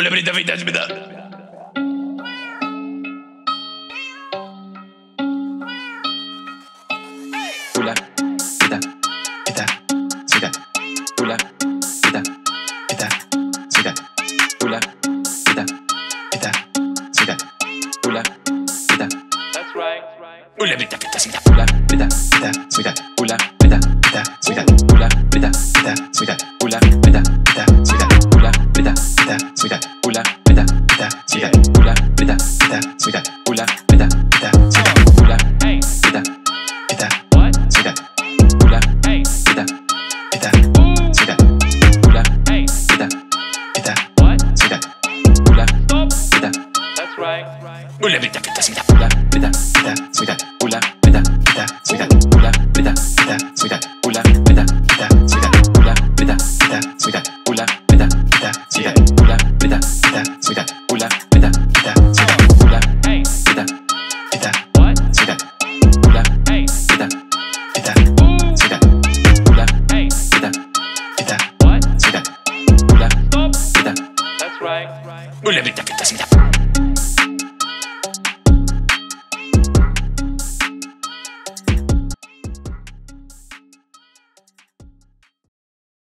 Boleh berita berita sebentar. Pulang kita kita sudah pulang kita kita sudah pulang kita kita sudah pulang kita. That's right. Pulang kita kita sudah pulang kita kita sudah pulang kita. suda, hula, meta, meta, suda, hula, meta, meta, suda, hula, meta, meta, suda, hula, meta, meta, suda, hula, meta, meta, suda, hula, meta, meta, suda, hula, meta. That's right. Hula, meta, meta, suda, hula, meta, meta, suda, hula, meta, meta, suda, hula, meta, meta, suda, hula. Pita, pita, sweeta, hula, pita, pita, sweeta, hula, hey, pita, pita, what? Sweeta, hula, hey, pita, pita, sweeta, hula, hey, pita, pita, what? Sweeta, hula, stop, pita. That's right. Hula, pita, pita, sweeta.